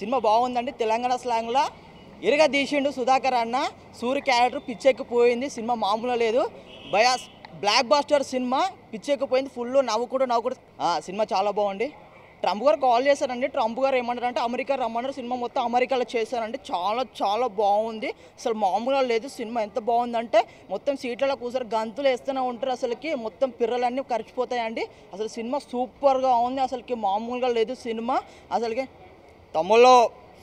Cinema బాగుందండి. తెలంగాణ స్లాంగ్లో ఇరగా తీసిండు సుధాకర్ అన్న. సూర్య క్యారెక్టర్ పిచ్చెక్కిపోయింది. సినిమా మామూలు లేదు. భయా బ్లాక్ బాస్టర్ సినిమా పిచ్చెక్కిపోయింది. ఫుల్ నవ్వుకుంటూ నవ్వుకుంటూ. సినిమా చాలా బాగుంది. ట్రంప్ గారు కాల్ చేశారండి. ట్రంప్ గారు ఏమన్నారంటే అమెరికా రమ్మన్నారు. సినిమా మొత్తం అమెరికాలో చేశారండి. చాలా చాలా బాగుంది. అసలు మామూలుగా లేదు. సినిమా ఎంత బాగుందంటే మొత్తం సీట్లలో కూర్చొని గంతులు వేస్తూనే ఉంటారు అసలుకి. మొత్తం పిర్రలన్నీ ఖర్చిపోతాయండి అసలు సినిమా సూపర్గా ఉంది. అసలుకి మామూలుగా లేదు సినిమా. అసలుకి తమ్ముళ్ళు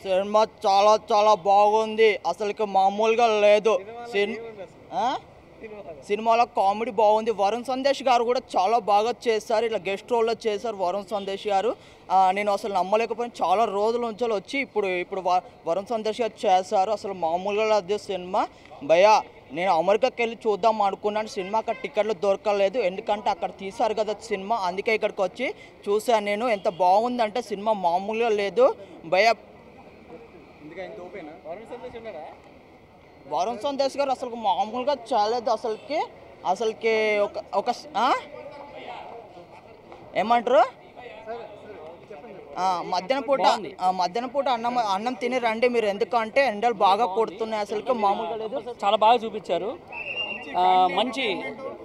సినిమా చాలా చాలా బాగుంది. అసలుకి మామూలుగా లేదు. సినిమా సినిమాలో. కామెడీ బాగుంది. వరుణ్ సందేశ్ గారు కూడా చాలా బాగా చేశారు. ఇట్లా గెస్ట్ రోల్లో చేశారు వరుణ్ సందేశ్ గారు. నేను అసలు నమ్మలేకపోయినా చాలా రోజుల నుంచి వచ్చి ఇప్పుడు ఇప్పుడు వరుణ్ సందేశ్ గారు చేశారు. అసలు మామూలుగా లేదు సినిమా. భయ్యా నేను అమెరికాకి వెళ్ళి చూద్దాం అనుకున్నాను. సినిమా అక్కడ టికెట్లు దొరకలేదు. ఎందుకంటే అక్కడ తీశారు కదా సినిమా. అందుకే ఇక్కడికి వచ్చి చూశాను నేను. ఎంత బాగుందంటే సినిమా మామూలుగా లేదు. భయ్యా వరుణ్ సందేశ్ గారు అసలు మామూలుగా చాలేదు అసలుకి. అసలుకి ఒక ఒక ఆ? ఏమంటారు? ఆ, మధ్యాహ్నం పూట ఆ, మధ్యాహ్నం పూట అన్నం అన్నం తిని రండి మీరు. ఎందుకంటే ఎండలు బాగా కొడుతున్నాయి అసలుకి మామూలుగా లేదు. చాలా బాగా చూపించారు. ఆ, మంచి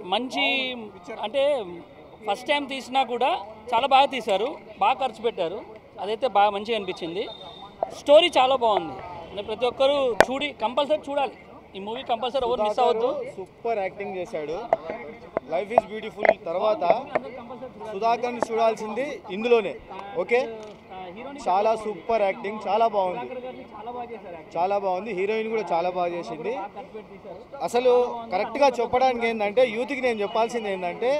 మంచి అంటే ఫస్ట్ టైం తీసినా కూడా చాలా బాగా తీశారు. బాగా ఖర్చు పెట్టారు. అదైతే బాగా మంచిగా అనిపించింది. స్టోరీ చాలా బాగుంది. అంటే ప్రతి ఒక్కరూ చూడి కంపల్సరీ చూడాలి. ఈ మూవీ కంపల్సరీ ఎవరు మిస్ అవ్వద్దు. సూపర్ యాక్టింగ్ చేశాడు. లైఫ్ ఈజ్ బ్యూటిఫుల్ తర్వాత సుధాకర్ని చూడాల్సింది ఇందులోనే. ఓకే? చాలా సూపర్ యాక్టింగ్ చాలా బాగుంది. చాలా బాగుంది. హీరోయిన్ కూడా చాలా బాగా చేసింది. అసలు కరెక్ట్గా చెప్పడానికి ఏంటంటే యూత్కి నేను చెప్పాల్సింది ఏంటంటే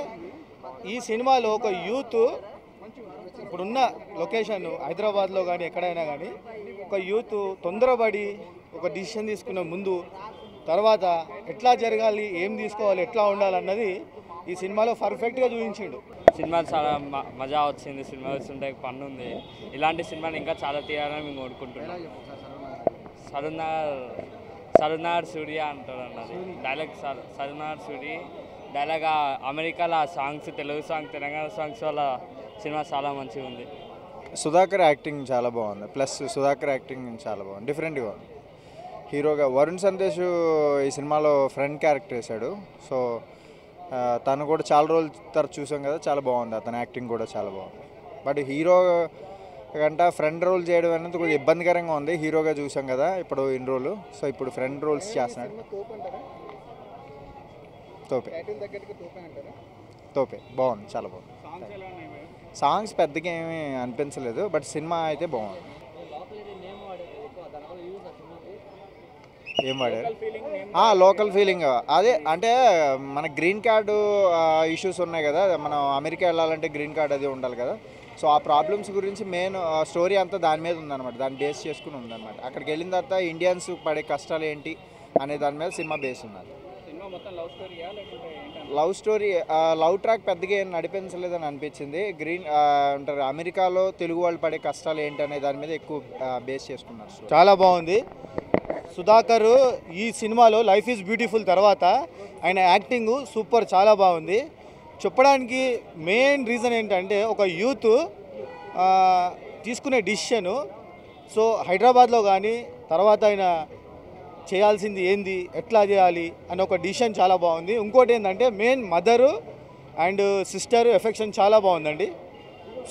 ఈ సినిమాలో ఒక యూత్ ఇప్పుడున్న లొకేషన్ హైదరాబాద్లో కానీ ఎక్కడైనా కానీ ఒక యూత్ తొందరపడి ఒక డిసిషన్ తీసుకున్న ముందు తర్వాత ఎట్లా జరగాలి ఏం తీసుకోవాలి ఎట్లా ఉండాలన్నది ఈ సినిమాలో పర్ఫెక్ట్గా చూపించిండు. సినిమా చాలా మ- మజా వచ్చింది సినిమా చూస్తుంటే పన్ను ఉంది ఇలాంటి సినిమాని ఇంకా చాలా తీయాలని మేము కోరుకుంటున్నాం. సరునార్ సరునార్ సూర్య అంటాడు అన్నది డైలాగ్ సరునార్ సూరి డైలాగ్ అమెరికాలో ఆ songs Telugu song Telangana songs వల్ల సినిమా చాలా మంచిగా ఉంది. సుధాకర్ యాక్టింగ్ చాలా బాగుంది. ప్లస్ సుధాకర్ యాక్టింగ్ చాలా బాగుంది. డిఫరెంట్గా ఉంది. హీరోగా వరుణ్ సందేశ్ ఈ సినిమాలో ఫ్రెండ్ క్యారెక్టర్ వేశాడు. సో తను కూడా చాలా రోజుల తర్వాత చూసాం కదా చాలా బాగుంది. అతని యాక్టింగ్ కూడా చాలా బాగుంది. బట్ హీరో కంట ఫ్రెండ్ రోల్ చేయడం అనేది కొద్దిగా ఇబ్బందికరంగా ఉంది. హీరోగా చూసాం కదా ఇప్పుడు ఇన్ని రోజులు. సో ఇప్పుడు ఫ్రెండ్ రోల్స్ చేస్తున్నాడు. తోపే. తోపే. బాగుంది. చాలా బాగుంది. సాంగ్స్ పెద్దగా ఏమీ అనిపించలేదు బట్ సినిమా అయితే బాగుంది. ఏం వాడారు? లోకల్ ఫీలింగ్ అదే అంటే మన గ్రీన్ కార్డు ఇష్యూస్ ఉన్నాయి కదా మనం అమెరికా వెళ్ళాలంటే గ్రీన్ కార్డ్ అది ఉండాలి కదా. సో ఆ ప్రాబ్లమ్స్ గురించి మెయిన్ స్టోరీ అంతా దాని మీద ఉందన్నమాట దాన్ని బేస్ చేసుకుని ఉందన్నమాట. అక్కడికి వెళ్ళిన తర్వాత ఇండియన్స్ పడే కష్టాలు ఏంటి అనే దాని మీద సినిమా బేస్ ఉన్నది. లవ్ స్టోరీ లవ్ ట్రాక్ పెద్దగా ఏం నడిపించలేదని అనిపించింది. గ్రీన్ అంటారు అమెరికాలో తెలుగు వాళ్ళు పడే కష్టాలు ఏంటనే దాని మీద ఎక్కువ బేస్ చేసుకున్నారు చాలా బాగుంది. సుధాకర్ ఈ సినిమాలో లైఫ్ ఈజ్ బ్యూటిఫుల్ తర్వాత ఆయన యాక్టింగ్ సూపర్ చాలా బాగుంది. చెప్పడానికి మెయిన్ రీజన్ ఏంటంటే ఒక యూత్ తీసుకునే డిసిషను. సో హైదరాబాద్లో కానీ తర్వాత ఆయన చేయాల్సింది ఏంది ఎట్లా చేయాలి అని ఒక డిసిషన్ చాలా బాగుంది. ఇంకోటి ఏంటంటే main mother and sister affection చాలా బాగుందండి.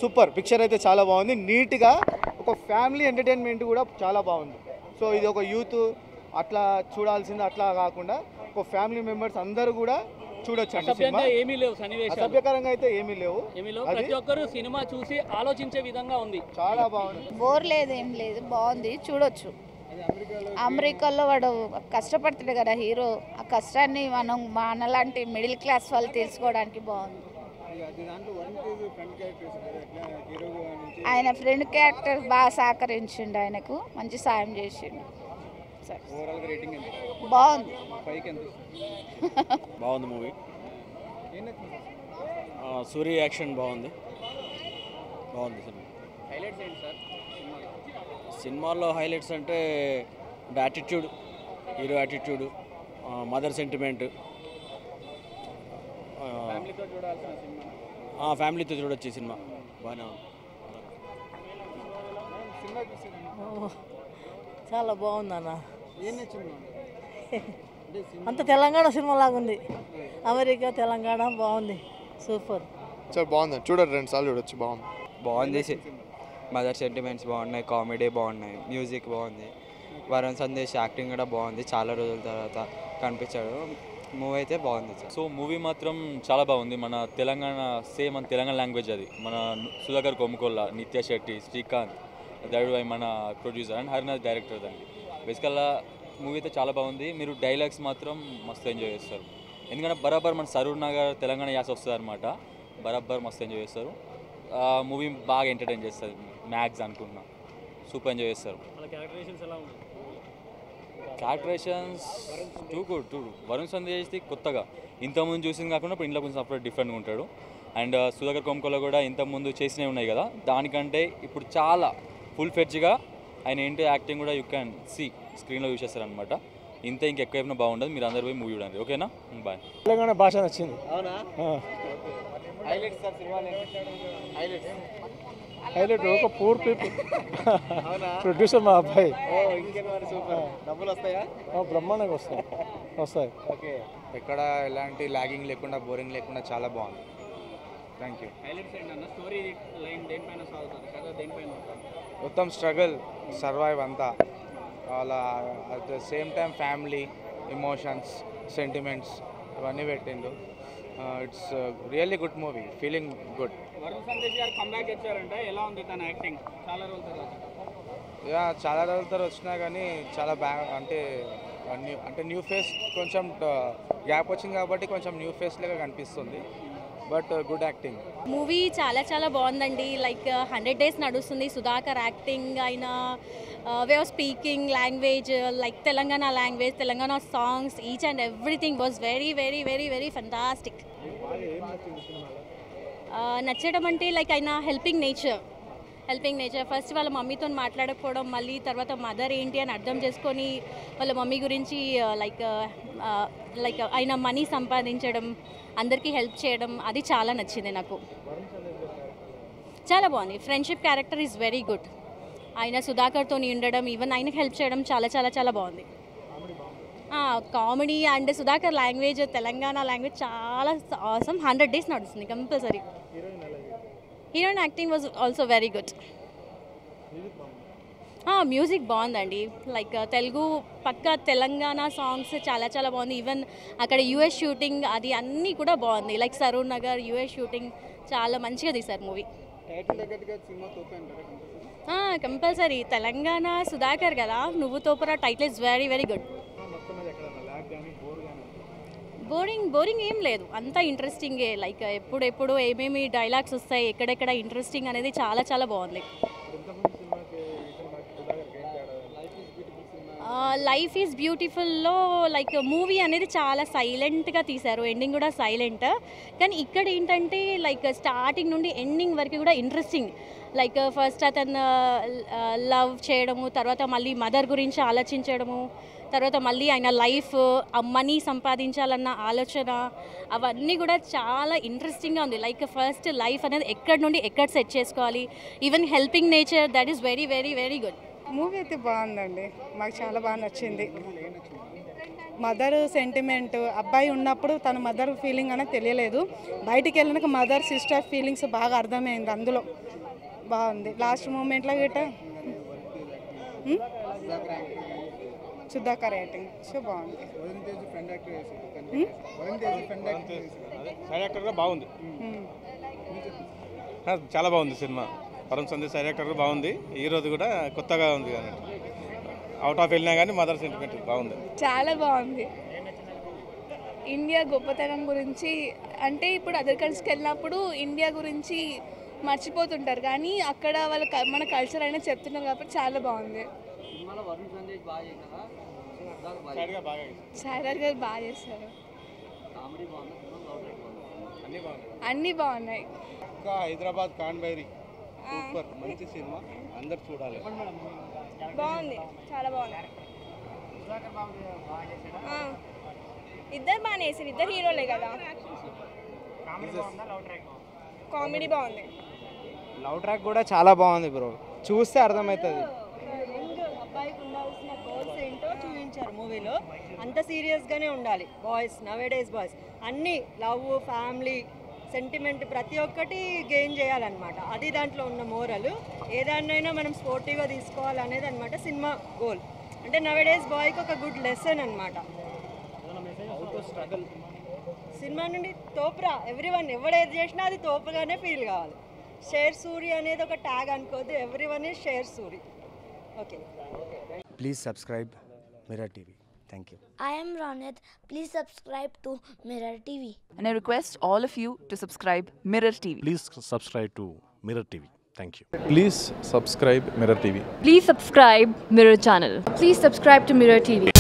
సూపర్ పిక్చర్ అయితే చాలా బాగుంది. నీట్గా ఒక ఫ్యామిలీ ఎంటర్టైన్మెంట్ కూడా చాలా బాగుంది. సో ఇది ఒక యూత్ అట్లా చూడాల్సింది అట్లా కాకుండా ఒక ఫ్యామిలీ మెంబర్స్ అందరూ కూడా చూడొచ్చు ఏమీ లేవు సన్నివేశాలు. అసభ్యకరంగా అయితే ఏమీ లేవు. ఏమీ లేవు. అది ప్రతి ఒక్కరు సినిమా చూసి ఆలోచించే విధంగా ఉంది. చాలా బాగుంది. బోర్ లేదు ఏం లేదు. బాగుంది. చూడొచ్చు. అమెరికాలో వాడు కష్టపడతాడు కదా హీరో. ఆ కష్టాన్ని మనం మనలాంటి మిడిల్ క్లాస్ వాళ్ళు తెలుసుకోవడానికి బాగుంది. ఆయన ఫ్రెండ్ క్యారెక్టర్ బాగా సహకరించిండు ఆయనకు. మంచి సాయం చేసిండు. సరే. బాగుంది. బాగుంది మూవీ. సూర్య యాక్షన్ బాగుంది. బాగుంది సినిమా. సినిమాలో హైలైట్స్ అంటే attitude hero attitude mother sentiment ఫ్యామిలీతో చూడొచ్చు ఈ సినిమా. బాగానే ఉంది. చాలా బాగుందన్న. అంత తెలంగాణ సినిమా లాగా ఉంది అమెరికా తెలంగాణ బాగుంది. సూపర్. చాలా బాగుంది. చూడండి రెండు సార్లు చూడొచ్చు. బాగుంది. బాగుంది. మదర్ సెంటిమెంట్స్ బాగున్నాయి కామెడీ బాగున్నాయి మ్యూజిక్ బాగుంది. వరుణ్ సందేశ్ యాక్టింగ్ కూడా బాగుంది చాలా రోజుల తర్వాత కనిపించాడు. మూవీ అయితే బాగుంది సో మూవీ మాత్రం చాలా బాగుంది. మన తెలంగాణ సేమ్ మన తెలంగాణ లాంగ్వేజ్ అది. మన సుధాకర్ కొమ్ముకొల్ల నిత్య శెట్టి శ్రీకాంత్ దరుడు మన ప్రొడ్యూసర్ అండ్ హరినాథ్ డైరెక్టర్ దానికి బేసికల్లా మూవీ అయితే చాలా బాగుంది. మీరు డైలాగ్స్ మాత్రం మస్తు ఎంజాయ్ చేస్తారు. ఎందుకంటే బరాబర్ మన సరూర్ నగర్ తెలంగాణ యాస వస్తుంది అనమాట బరాబర్ మస్తు ఎంజాయ్ చేస్తారు. మూవీ బాగా ఎంటర్టైన్ చేస్తుంది. మ్యాక్స్ అనుకుంటున్నా. సూపర్ ఎంజాయ్ చేస్తారు. Characterisations too good too Varun సందేశ్ది కొత్తగా. ఇంతకుముందు చూసింది కాకుండా ఇప్పుడు ఇంట్లో కొంచెం సపరేట్ డిఫరెంట్గా ఉంటాడు. అండ్ సుధాకర్ కొమ్కోలో కూడా ఇంతకుముందు చేసినవి ఉన్నాయి కదా. దానికంటే ఇప్పుడు చాలా ఫుల్ ఫెడ్జ్గా ఆయన ఏంటి యాక్టింగ్ కూడా యూ క్యాన్ సీ స్క్రీన్లో యూస్ చేస్తారనమాట ఇంత ఇంకెక్కువ బాగుండదు. మీరు అందరు పోయి మూవీ చూడండి. ఓకేనా? బాయ్ తెలంగాణ భాష నచ్చింది. అవునా? హైలైట్ ఒక పూర్ పీపుల్. అవునా? ప్రొడ్యూసర్ మా అబ్బాయి. బ్రహ్మాండంగా వస్తాయి. వస్తాయి. ఓకే. ఎక్కడ ఎలాంటి లాగింగ్ లేకుండా బోరింగ్ లేకుండా చాలా బాగుంది. థ్యాంక్ యూ మొత్తం స్ట్రగుల్ సర్వైవ్ అంతా. వాళ్ళ at the same time family emotions sentiments ఇవన్నీ పెట్టిండు. It's really good movie feeling good Varun Sandesh garu comeback ఇచ్చారంటే ఎలా ఉంది తన యాక్టింగ్ చాలా రోజుల తర్వాత. యా చాలా రోజుల తర్వాత వచ్చినా కానీ చాలా బ్యా అంటే న్యూ అంటే న్యూ ఫేస్ కొంచెం గ్యాప్ వచ్చింది కాబట్టి కొంచెం న్యూ ఫేస్ లాగా కనిపిస్తుంది. బట్ గుడ్ యాక్టింగ్ మూవీ చాలా చాలా బాగుందండి. లైక్ హండ్రెడ్ డేస్ నడుస్తుంది. సుధాకర్ యాక్టింగ్ అయిన way of speaking language like Telangana language Telangana songs each and everything was very very very very fantastic నచ్చడం అంటే లైక్ ఆయన helping nature helping nature first వాళ్ళ మమ్మీతో మాట్లాడకపోవడం మళ్ళీ తర్వాత మదర్ ఏంటి అని అర్థం చేసుకొని వాళ్ళ మమ్మీ గురించి లైక్ లైక్ ఆయన మనీ సంపాదించడం అందరికీ హెల్ప్ చేయడం అది చాలా నచ్చింది నాకు. చాలా బాగుంది. Friendship character is very good ఆయన సుధాకర్తో ఉండడం ఈవెన్ ఆయనకి హెల్ప్ చేయడం చాలా చాలా చాలా బాగుంది. Comedy and Sudhakar language Telangana language చాలా అవసరం హండ్రెడ్ డేస్ నడుస్తుంది compulsory heroine acting was also very good music బాగుందండి. లైక్ తెలుగు పక్క తెలంగాణ సాంగ్స్ చాలా చాలా బాగుంది. ఈవెన్ అక్కడ యూఎస్ షూటింగ్ అది అన్నీ కూడా బాగుంది. Like Saroor Nagar US shooting చాలా మంచిగా తీశారు మూవీ కంపల్సరీ? తెలంగాణ సుధాకర్ కదా నువ్వు తోపరా title is very very good boring boring ఏం లేదు. అంతా ఇంట్రెస్టింగే లైక్ ఎప్పుడెప్పుడు ఏమేమి డైలాగ్స్ వస్తాయి ఎక్కడెక్కడ ఇంట్రెస్టింగ్ అనేది చాలా చాలా బాగుంది. లైఫ్ ఈజ్ బ్యూటిఫుల్లో లైక్ మూవీ అనేది చాలా సైలెంట్గా తీశారు. ఎండింగ్ కూడా సైలెంట్ కానీ ఇక్కడ ఏంటంటే లైక్ స్టార్టింగ్ నుండి ఎండింగ్ వరకు కూడా ఇంట్రెస్టింగ్ లైక్ ఫస్ట్ అతను లవ్ చేయడము తర్వాత మళ్ళీ మదర్ గురించి ఆలోచించడము తర్వాత మళ్ళీ ఆయన లైఫ్ మనీ సంపాదించాలన్న ఆలోచన అవన్నీ కూడా చాలా ఇంట్రెస్టింగ్గా ఉంది. లైక్ ఫస్ట్ లైఫ్ అనేది ఎక్కడి నుండి ఎక్కడ సెట్ చేసుకోవాలి? Even helping nature that is very very very good movie అయితే బాగుందండి. మాకు చాలా బాగా నచ్చింది. మదర్ సెంటిమెంట్ అబ్బాయి ఉన్నప్పుడు తన మదర్ ఫీలింగ్ అనేది తెలియలేదు. బయటికి వెళ్ళినాక మదర్ సిస్టర్ ఫీలింగ్స్ బాగా అర్థమైంది అందులో. బాగుంది. లాస్ట్ మూమెంట్లో గిట్ట? సుధాకర్ రైటింగ్ సో బాగుంది. చాలా బాగుంది సినిమా. వరుణ్ సందేశ్ కూడా బాగుంది. ఈ రోజు కూడా కొత్తగా ఉంది కానీ అవుట్ ఆఫ్ వెళ్ళినా కానీ మదర్ సెంటిమెంట్ బాగుంది. చాలా బాగుంది. ఇండియా గొప్పతనం గురించి అంటే ఇప్పుడు అదర్ కంట్రీస్కి వెళ్ళినప్పుడు ఇండియా గురించి మర్చిపోతుంటారు. కానీ అక్కడ వాళ్ళ మన కల్చర్ అయినా చెప్తున్నారు కాబట్టి చాలా బాగుంది. సాయిరాజ్ గారు బాగా చేస్తారు అన్నీ బాగున్నాయి. ఇంకా హైదరాబాద్ కాన్బైరీ సూపర్ మంచి సినిమా. అందరు చూడాలి. బాగుంది చాలా బాగుంది ఆ. ఇద్దరు బాగానే వేసారు ఇద్దరు హీరోలే కదా. కామెడీ బాగుంది లవ్ ట్రాక్ కూడా చాలా బాగుంది బ్రో. చూస్తే అర్థమవుతుంది. చూపించారు మూవీలో. అంత సీరియస్గానే ఉండాలి. Boys nowadays boys. అన్నీ లవ్ ఫ్యామిలీ సెంటిమెంట్ ప్రతి ఒక్కటి గెయిన్ చేయాలన్నమాట. అది దాంట్లో ఉన్న మోరల్ ఏదాన్నైనా మనం స్పోర్టివ్గా తీసుకోవాలనేది అనమాట సినిమా గోల్ అంటే నవేడేస్ బాయ్కి ఒక గుడ్ లెసన్ అనమాట సినిమా నుండి తోపురా. ఎవ్రీ వన్ ఎవడేది చేసినా అది తోపుగానే ఫీల్ కావాలి. షేర్ సూరి అనేది ఒక ట్యాగ్ అనుకోవద్దు. Every one Sher Suri okay please subscribe mirror TV Thank you. I am Ronit. Please subscribe to Mirror TV. And I request all of you to subscribe Mirror TV. Please subscribe to Mirror TV. Thank you. Please subscribe Mirror TV. Please subscribe Mirror channel. Please subscribe to Mirror TV.